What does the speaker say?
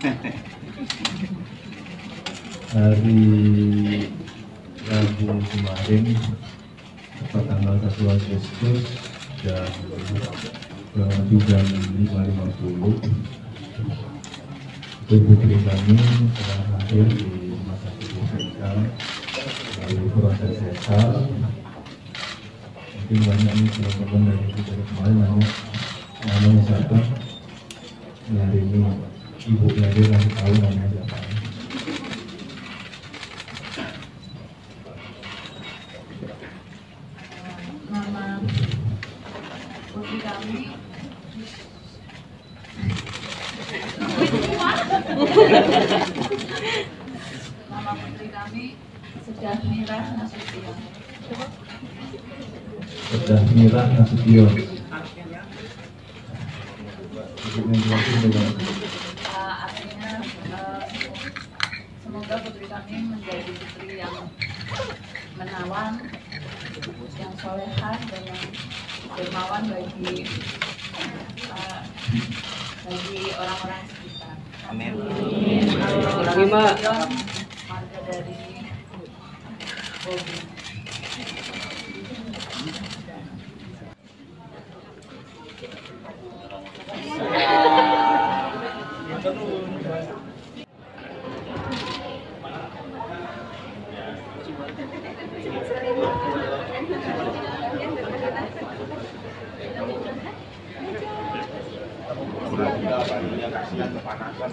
Hari Rabu kemarin pada tanggal 1 Agustus jam kurang lebih jam 5.50 itu putri kami telah hadir di rumah sakit SMK melalui proses sesar mungkin banyak nih teman-teman dari kita kemarin nanya mana misalkan hari ini ibunya dia ngasih tahu namanya siapa. Nama putri kami. Nama putri kami sudah Mirah Nasution sudah Mira Nasution Ibu jelasin dengan semoga putri kami menjadi putri yang menawan yang solehah dan yang dermawan bagi eh, bagi orang-orang sekitar. Amin. Dari Alhamdulillah, kasihan kepanasan.